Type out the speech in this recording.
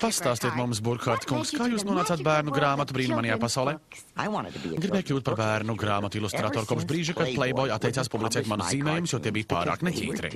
Pastāstiet mums, Burkhardt kungs, kā jūs nonācāt bērnu grāmatu brīnumainajā pasaulē? Gribēju kļūt par bērnu grāmatu ilustratoru kopš brīža, kad Playboy atteicās publicēt manus zīmējumus, jo tie bija pārāk neķītri.